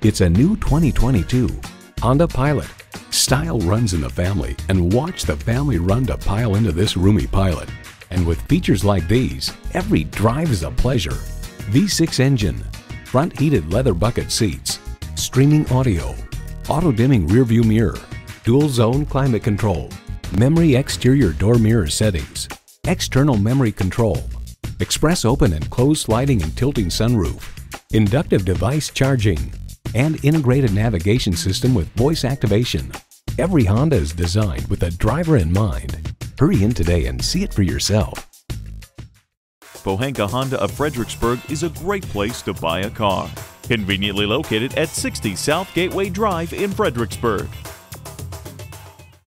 It's a new 2022 Honda Pilot. Style runs in the family and watch the family run to pile into this roomy Pilot. And with features like these, every drive is a pleasure. V6 engine, front heated leather bucket seats, streaming audio, auto dimming rearview mirror, dual zone climate control, memory exterior door mirror settings, external memory control, express open and close sliding and tilting sunroof, inductive device charging, and integrated navigation system with voice activation. Every Honda is designed with the driver in mind. Hurry in today and see it for yourself. Pohanka Honda of Fredericksburg is a great place to buy a car. Conveniently located at 60 South Gateway Drive in Fredericksburg.